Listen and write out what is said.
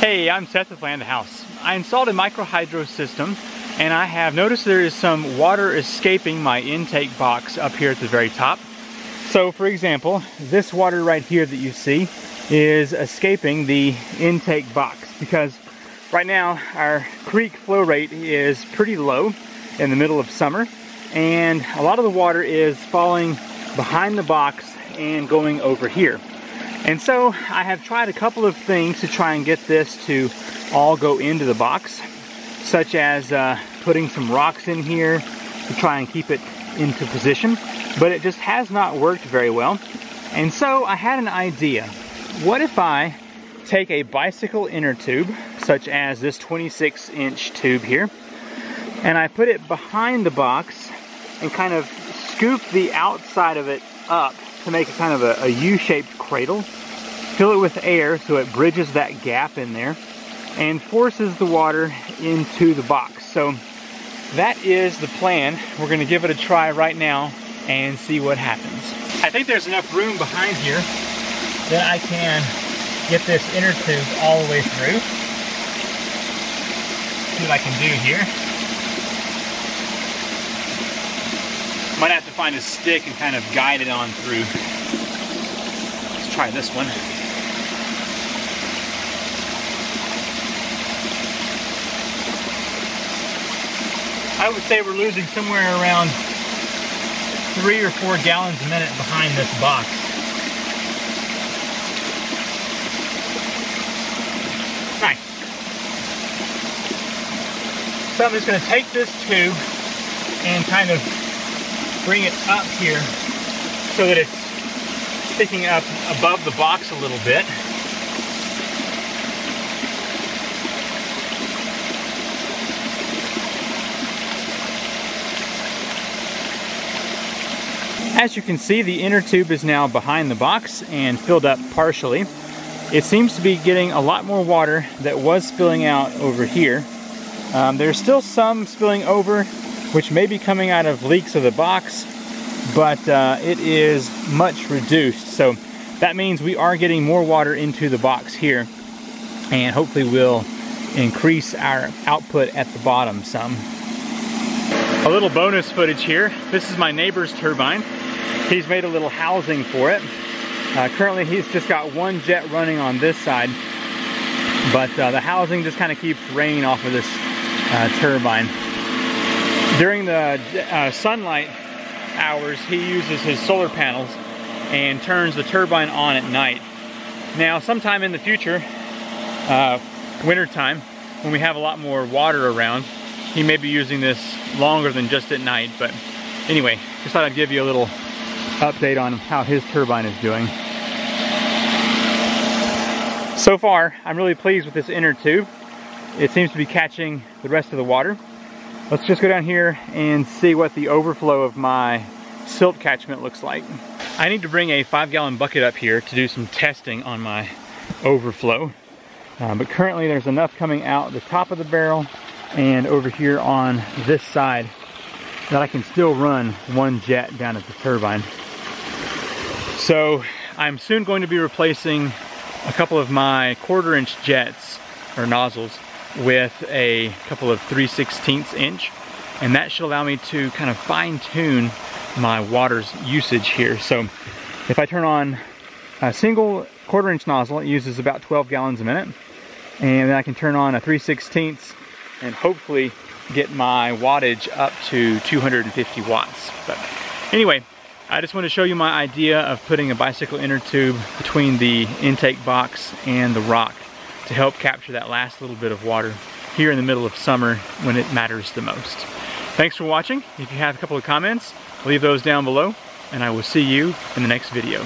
Hey, I'm Seth with Land House. I installed a micro hydro system and I have noticed there is some water escaping my intake box up here at the very top. So for example, this water right here that you see is escaping the intake box because right now our creek flow rate is pretty low in the middle of summer and a lot of the water is falling behind the box and going over here. And so I have tried a couple of things to try and get this to all go into the box, such as uh, putting some rocks in here to try and keep it into position, but it just has not worked very well. And so I had an idea. What if I take a bicycle inner tube, such as this 26 inch tube here, and I put it behind the box and kind of scoop the outside of it up to make a kind of a a U-shaped cradle. Fill it with air so it bridges that gap in there and forces the water into the box. So that is the plan. We're gonna give it a try right now and see what happens. I think there's enough room behind here that I can get this inner tube all the way through. See what I can do here. Might have to find a stick and kind of guide it on through. Let's try this one. I would say we're losing somewhere around three or four gallons a minute behind this box. Nice. So I'm just going to take this tube and kind of bring it up here so that it's sticking up above the box a little bit. As you can see, the inner tube is now behind the box and filled up partially. It seems to be getting a lot more water that was spilling out over here. Um, there's still some spilling over, which may be coming out of leaks of the box, but uh, it is much reduced. So that means we are getting more water into the box here, and hopefully we'll increase our output at the bottom some. A little bonus footage here. This is my neighbor's turbine. He's made a little housing for it. Uh, currently he's just got one jet running on this side, but uh, the housing just kind of keeps rain off of this uh, turbine. During the uh, sunlight hours, he uses his solar panels and turns the turbine on at night. Now, sometime in the future, uh, wintertime, when we have a lot more water around, he may be using this longer than just at night, but anyway, just thought I'd give you a little update on how his turbine is doing. So far, I'm really pleased with this inner tube. It seems to be catching the rest of the water. Let's just go down here and see what the overflow of my silt catchment looks like. I need to bring a five gallon bucket up here to do some testing on my overflow. Uh, but currently there's enough coming out the top of the barrel and over here on this side that I can still run one jet down at the turbine. So I'm soon going to be replacing a couple of my quarter inch jets or nozzles with a couple of 3 16 inch and that should allow me to kind of fine tune my water's usage here. So if I turn on a single quarter inch nozzle, it uses about 12 gallons a minute. And then I can turn on a 3 16 and hopefully get my wattage up to 250 watts. But anyway, I just want to show you my idea of putting a bicycle inner tube between the intake box and the rock to help capture that last little bit of water here in the middle of summer when it matters the most. Thanks for watching. If you have a couple of comments, leave those down below and I will see you in the next video.